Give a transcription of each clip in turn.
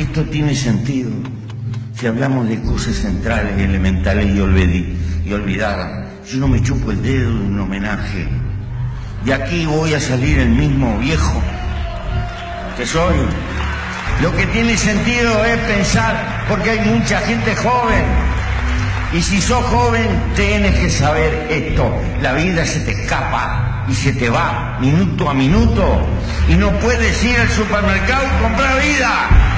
Esto tiene sentido si hablamos de cosas centrales, elementales y, olvid- y olvidadas. Yo no me chupo el dedo de un homenaje. De aquí voy a salir el mismo viejo que soy. Lo que tiene sentido es pensar, porque hay mucha gente joven. Y si sos joven, tienes que saber esto. La vida se te escapa y se te va minuto a minuto. Y no puedes ir al supermercado y comprar vida.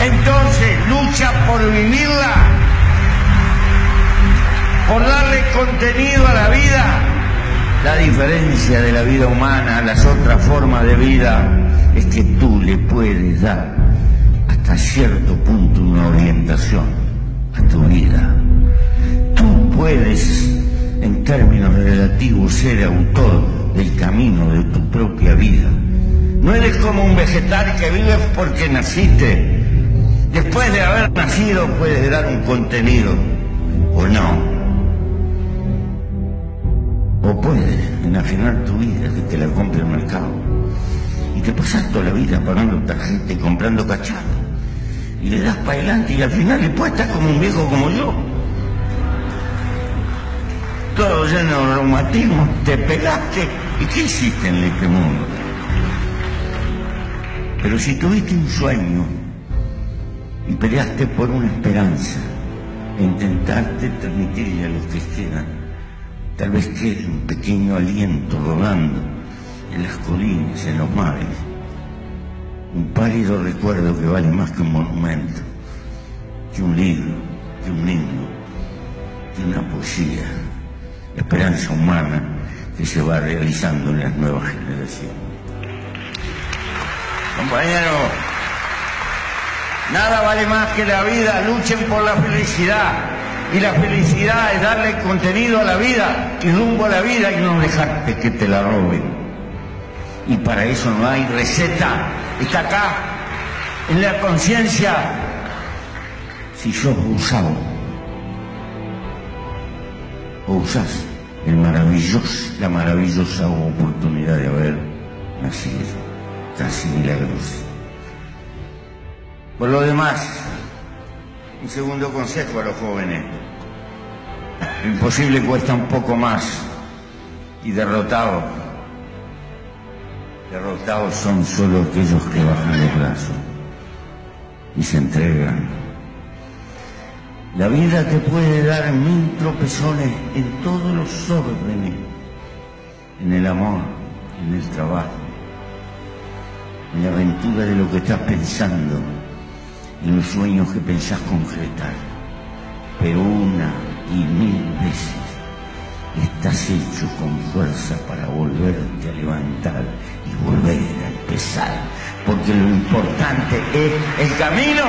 Entonces, lucha por vivirla, por darle contenido a la vida. La diferencia de la vida humana a las otras formas de vida es que tú le puedes dar hasta cierto punto una orientación a tu vida. Tú puedes, en términos relativos, ser autor del camino de tu propia vida. No eres como un vegetal que vive porque naciste. Después de haber nacido puedes dar un contenido o no. O puedes enajenar tu vida que te la compre el mercado. Y te pasas toda la vida pagando tarjeta y comprando cacharro. Y le das para adelante y al final después estás como un viejo como yo. Todo lleno de reumatismo, te pegaste. ¿Y qué hiciste en este mundo? Pero si tuviste un sueño y peleaste por una esperanza e intentaste transmitirle a los que quedan, tal vez quede un pequeño aliento rodando en las colinas, en los mares, un pálido recuerdo que vale más que un monumento, que un libro, que un himno, que una poesía, esperanza humana que se va realizando en las nuevas generaciones. Compañeros, nada vale más que la vida, luchen por la felicidad. Y la felicidad es darle contenido a la vida y rumbo a la vida y no dejarte que te la roben. Y para eso no hay receta, está acá, en la conciencia. Si sos usado o usás el la maravillosa oportunidad de haber nacido casi milagrosa. Por lo demás, un segundo consejo a los jóvenes. Lo imposible cuesta un poco más y derrotados. Derrotados son solo aquellos que bajan los brazos y se entregan. La vida te puede dar mil tropezones en todos los órdenes, en el amor, en el trabajo, en la aventura de lo que estás pensando, en los sueños que pensás concretar. Pero una y mil veces estás hecho con fuerza para volverte a levantar y volver a empezar, porque lo importante es el camino.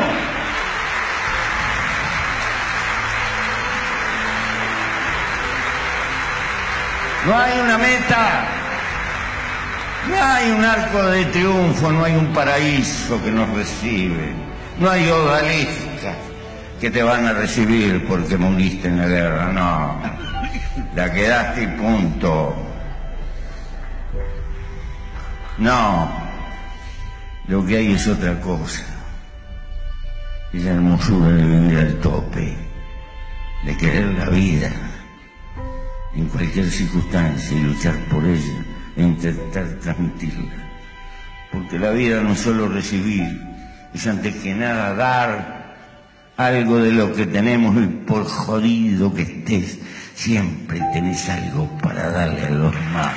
No hay una meta, no hay un arco de triunfo, no hay un paraíso que nos recibe, no hay odaliscas que te van a recibir porque moriste en la guerra, no. La quedaste y punto. No, lo que hay es otra cosa. Es la hermosura de vivir al tope, de querer la vida en cualquier circunstancia y luchar por ella e intentar transmitirla. Porque la vida no es solo recibir, es antes que nada dar algo de lo que tenemos y por jodido que estés, siempre tenés algo para darle a los demás.